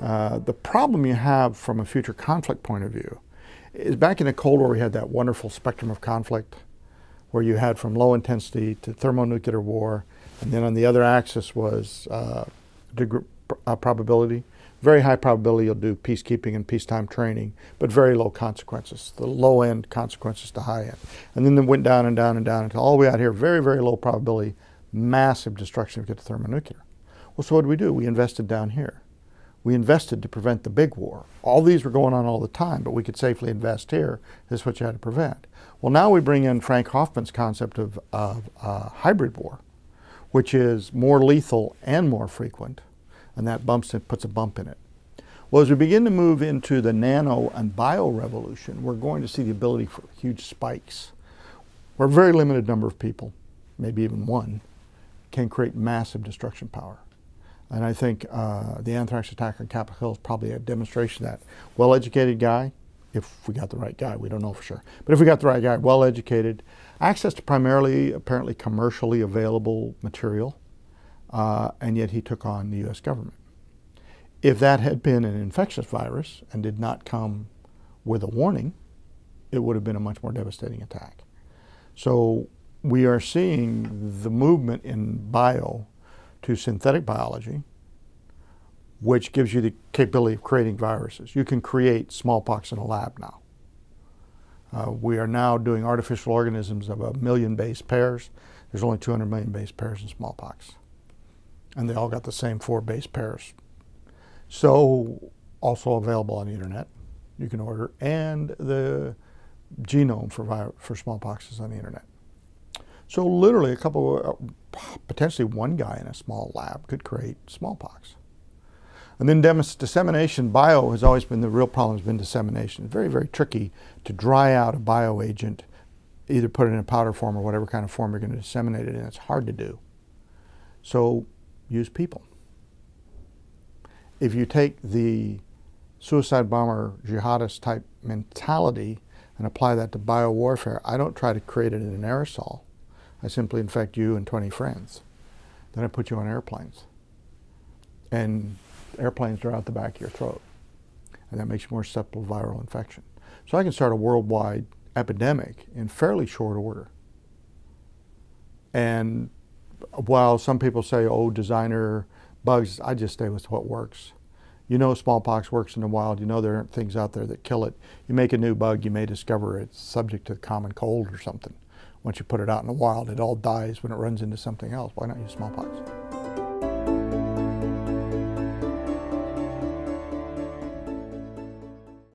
Uh, the problem you have from a future conflict point of view is back in the Cold War, we had that wonderful spectrum of conflict where you had from low intensity to thermonuclear war, and then on the other axis was uh, uh, probability. Very high probability you'll do peacekeeping and peacetime training, but very low consequences. The low end consequences to high end. And then it went down and down and down until all the way out here, very, very low probability, massive destruction if you get to thermonuclear. Well, so what did we do? We invested down here. We invested to prevent the big war. All these were going on all the time, but we could safely invest here. This is what you had to prevent. Well, now we bring in Frank Hoffman's concept of, of uh, hybrid war, which is more lethal and more frequent and that bumps it, puts a bump in it. Well, as we begin to move into the nano and bio revolution, we're going to see the ability for huge spikes, where a very limited number of people, maybe even one, can create massive destruction power. And I think uh, the anthrax attack on Capitol Hill is probably a demonstration of that. Well-educated guy, if we got the right guy, we don't know for sure. But if we got the right guy, well-educated, access to primarily, apparently commercially available material, uh, and yet he took on the U.S. government. If that had been an infectious virus and did not come with a warning, it would have been a much more devastating attack. So we are seeing the movement in bio to synthetic biology, which gives you the capability of creating viruses. You can create smallpox in a lab now. Uh, we are now doing artificial organisms of a million base pairs. There's only 200 million base pairs in smallpox and they all got the same four base pairs. So also available on the internet, you can order, and the genome for, for smallpox is on the internet. So literally a couple, uh, potentially one guy in a small lab could create smallpox. And then dissemination, bio has always been, the real problem has been dissemination. It's very, very tricky to dry out a bioagent, either put it in a powder form or whatever kind of form you're going to disseminate it in. It's hard to do. So use people. If you take the suicide bomber jihadist type mentality and apply that to biowarfare, I don't try to create it in an aerosol. I simply infect you and 20 friends. Then I put you on airplanes. And airplanes are out the back of your throat. And that makes you more susceptible to viral infection. So I can start a worldwide epidemic in fairly short order. And while some people say, oh, designer bugs, I just stay with what works. You know smallpox works in the wild. You know there aren't things out there that kill it. You make a new bug, you may discover it's subject to common cold or something. Once you put it out in the wild, it all dies when it runs into something else. Why not use smallpox?